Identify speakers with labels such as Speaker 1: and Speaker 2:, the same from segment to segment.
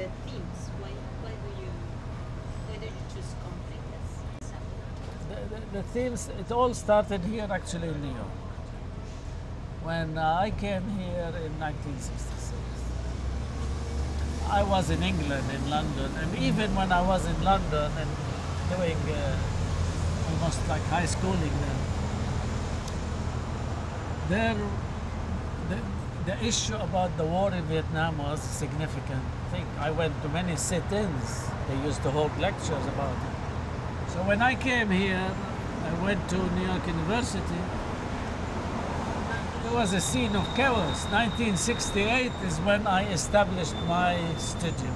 Speaker 1: the themes? Why, why do you why do you choose conflict as?
Speaker 2: The, the, the themes, it all started here actually in New York. When uh, I came here in 1966, I was in England, in London, and even when I was in London and doing uh, almost like high schooling then, there, the, the issue about the war in Vietnam was a significant thing. I went to many sit-ins. They used to hold lectures about it. So when I came here, I went to New York University. It was a scene of chaos. 1968 is when I established my studio.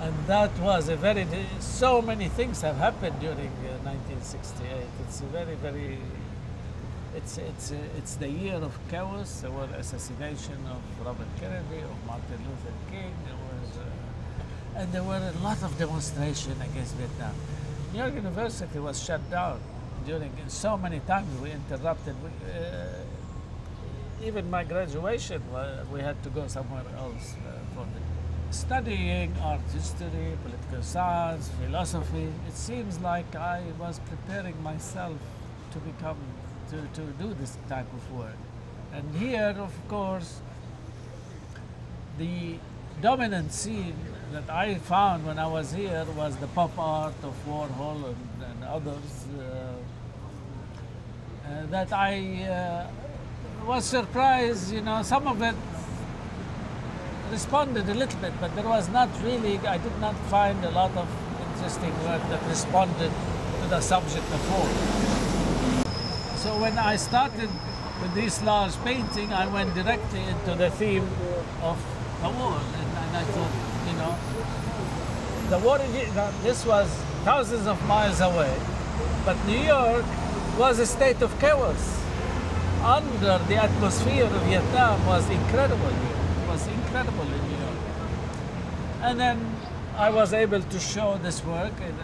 Speaker 2: And that was a very, so many things have happened during uh, 1968. It's a very, very, it's, it's, it's the year of chaos. There was assassination of Robert Kennedy, of Martin Luther King. There was, uh, and there were a lot of demonstration against Vietnam. New York University was shut down during so many times. We interrupted. We, uh, even my graduation, we had to go somewhere else uh, for studying art history, political science, philosophy. It seems like I was preparing myself to become, to, to do this type of work. And here, of course, the dominant scene that I found when I was here was the pop art of Warhol and, and others uh, uh, that I uh, was surprised, you know, some of it responded a little bit, but there was not really, I did not find a lot of interesting work that responded to the subject of war. When I started with this large painting, I went directly into the theme of the war. And, and I thought, you know, the war, this was thousands of miles away, but New York was a state of chaos. Under the atmosphere of Vietnam was incredible It was incredible in New York. And then I was able to show this work at,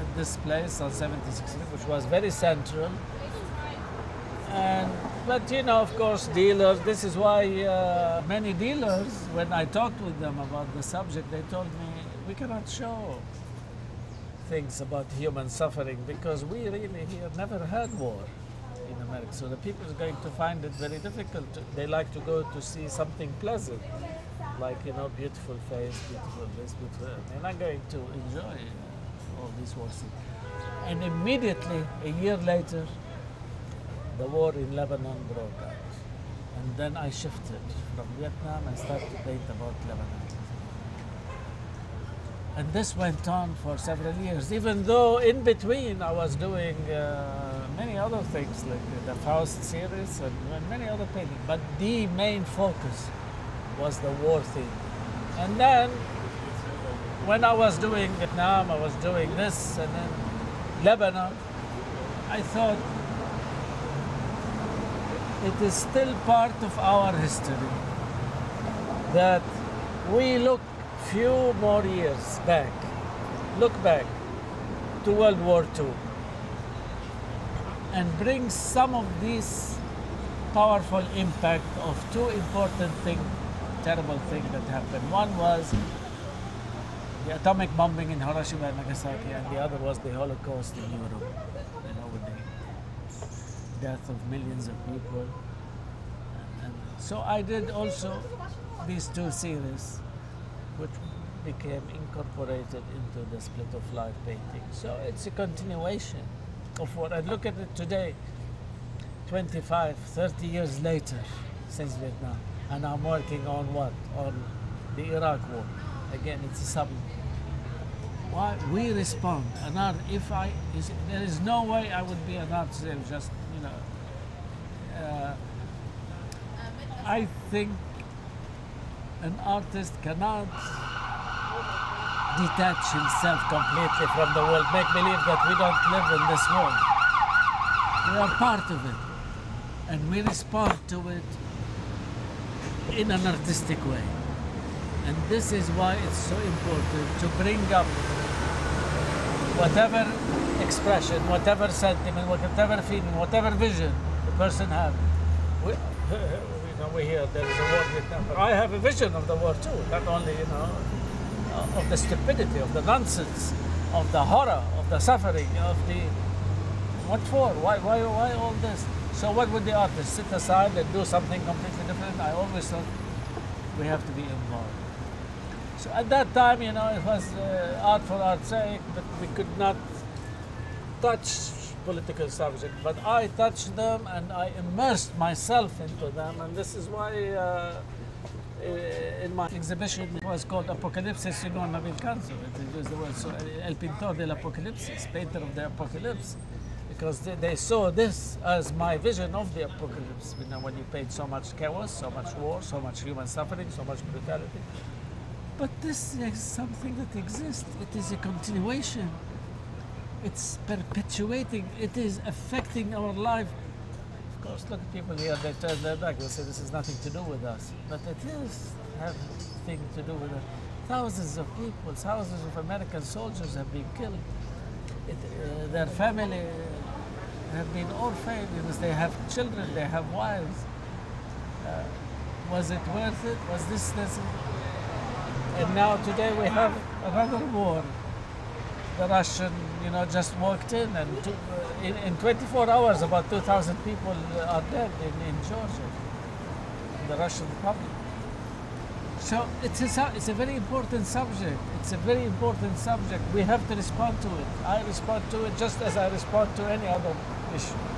Speaker 2: at this place on 76, which was very central. And, but you know, of course, dealers, this is why uh, many dealers, when I talked with them about the subject, they told me, we cannot show things about human suffering because we really here never had war in America. So the people are going to find it very difficult. To, they like to go to see something pleasant, like you know, beautiful face, beautiful this, beautiful. They're not going to enjoy all these war scenes. And immediately, a year later, the war in Lebanon broke out. And then I shifted from Vietnam and started to paint about Lebanon. And this went on for several years, even though in between I was doing uh, many other things like the Faust series and, many other paintings. But the main focus was the war theme. And then when I was doing Vietnam, I was doing this, and then Lebanon, I thought it is still part of our history that we look few more years back, look back to World War II and bring some of these powerful impact of two important things, terrible things that happened. One was the atomic bombing in Hiroshima and Nagasaki, and the other was the Holocaust in Europe, you know, with death of millions of people. And so I did also these two series which became incorporated into the split of life painting. So it's a continuation of what I look at it today, 25, 30 years later since Vietnam. And I'm working on what? On the Iraq war. Again, it's some. Why we respond. An art, if I, is, there is no way I would be an artist just. Uh, I think an artist cannot detach himself completely from the world, make believe that we don't live in this world. We are part of it. And we respond to it in an artistic way. And this is why it's so important to bring up whatever expression, whatever sentiment, whatever feeling, whatever vision person has. We, you know, we hear there is a war in Vietnam, but I have a vision of the war too, not only, you know, of the stupidity, of the nonsense, of the horror, of the suffering, of the what for? Why, why, why all this? So what would the artist sit aside and do something completely different? I always thought we have to be involved. So at that time, you know, it was uh, art for art's sake, but we could not touch political subject. But I touched them and I immersed myself into them, and this is why. Uh, in my exhibition it was called Apocalypse según Nabil Kanso. It was the word so El Pintor del Apocalipsis, painter of the apocalypse, because they, they, saw this as my vision of the apocalypse. You know, when you paint so much chaos, so much war, so much human suffering, so much brutality. But this is something that exists. It is a continuation. It's perpetuating. It is affecting our life of course, look at people here, they turn their back, they say this has nothing to do with us. But it is having to do with it. Thousands of people, thousands of American soldiers have been killed. It, uh, their family have been orphans, they have children, they have wives. Uh, was it worth it? Was this this? And now today we have another war. The Russian, you know, just walked in and in, in 24 hours, about 2,000 people are dead in, in Georgia, in the Russian Republic. So it's a, it's a very important subject. It's a very important subject. We have to respond to it. I respond to it just as I respond to any other issue.